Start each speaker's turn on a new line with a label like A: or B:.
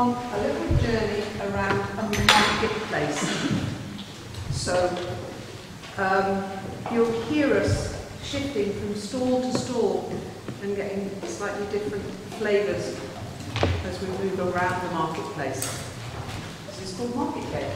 A: on a little journey around a marketplace. So um, you'll hear us shifting from stall to stall and getting slightly different flavours as we move around the marketplace. This is called Market Day.